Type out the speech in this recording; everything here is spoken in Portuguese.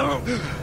Não!